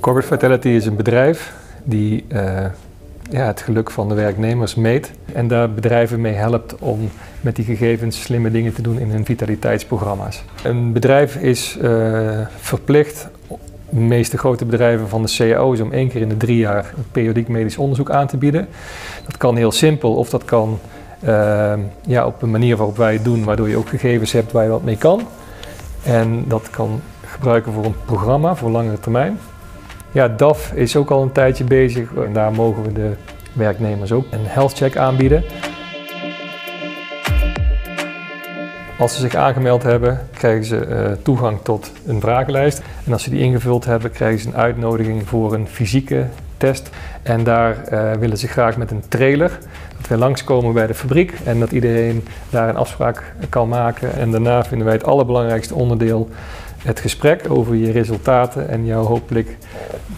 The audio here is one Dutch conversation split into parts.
Corporate Vitality is een bedrijf die uh, ja, het geluk van de werknemers meet en daar bedrijven mee helpt om met die gegevens slimme dingen te doen in hun vitaliteitsprogramma's. Een bedrijf is uh, verplicht, de meeste grote bedrijven van de cao's, om één keer in de drie jaar een periodiek medisch onderzoek aan te bieden. Dat kan heel simpel of dat kan uh, ja, op een manier waarop wij het doen, waardoor je ook gegevens hebt waar je wat mee kan. En dat kan gebruiken voor een programma voor langere termijn. Ja, DAF is ook al een tijdje bezig en daar mogen we de werknemers ook een health check aanbieden. Als ze zich aangemeld hebben, krijgen ze uh, toegang tot een vragenlijst. En als ze die ingevuld hebben, krijgen ze een uitnodiging voor een fysieke test. En daar uh, willen ze graag met een trailer dat we langskomen bij de fabriek en dat iedereen daar een afspraak kan maken. En daarna vinden wij het allerbelangrijkste onderdeel het gesprek over je resultaten en jou hopelijk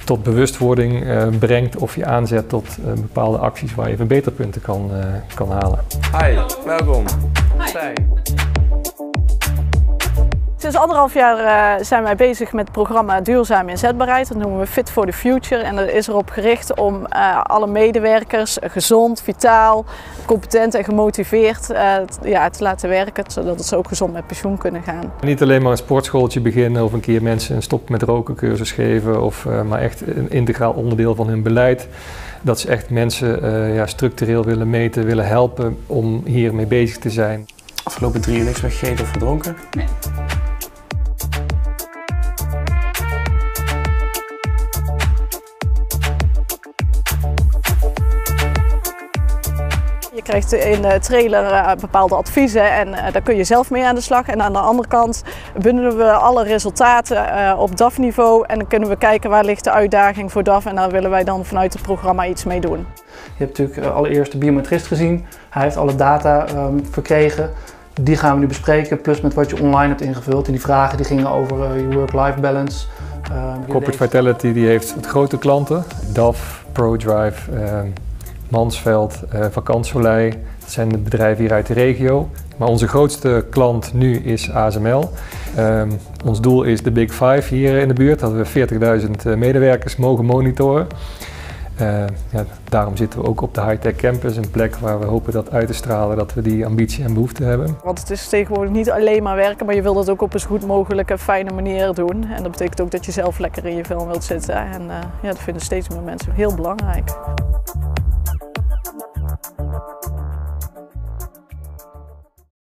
tot bewustwording uh, brengt of je aanzet tot uh, bepaalde acties waar je verbeterpunten kan, uh, kan halen. Hi, welkom. Hi. Sinds anderhalf jaar zijn wij bezig met het programma Duurzame Inzetbaarheid. Dat noemen we Fit for the Future. En dat is erop gericht om alle medewerkers gezond, vitaal, competent en gemotiveerd ja, te laten werken. Zodat ze ook gezond met pensioen kunnen gaan. Niet alleen maar een sportschooltje beginnen of een keer mensen een stop met roken cursus geven. Of, maar echt een integraal onderdeel van hun beleid. Dat ze echt mensen uh, ja, structureel willen meten, willen helpen om hiermee bezig te zijn. Afgelopen drie uur niks meer gegeten of gedronken? Nee. Krijgt in de trailer bepaalde adviezen en daar kun je zelf mee aan de slag. En aan de andere kant bundelen we alle resultaten op DAF-niveau en dan kunnen we kijken waar ligt de uitdaging voor DAF en daar willen wij dan vanuit het programma iets mee doen. Je hebt natuurlijk allereerst de biometrist gezien. Hij heeft alle data um, verkregen. Die gaan we nu bespreken, plus met wat je online hebt ingevuld. En die vragen die gingen over je work-life balance. Uh, Corporate Vitality die heeft grote klanten, DAF, ProDrive, uh, Mansveld, uh, Vakantsolei. Dat zijn de bedrijven hier uit de regio. Maar onze grootste klant nu is ASML. Um, ons doel is de Big Five hier in de buurt, dat we 40.000 medewerkers mogen monitoren. Uh, ja, daarom zitten we ook op de Hightech Campus, een plek waar we hopen dat uit te stralen dat we die ambitie en behoefte hebben. Want het is tegenwoordig niet alleen maar werken, maar je wilt het ook op een zo goed mogelijke, fijne manier doen. En dat betekent ook dat je zelf lekker in je film wilt zitten. En ja, dat vinden steeds meer mensen heel belangrijk.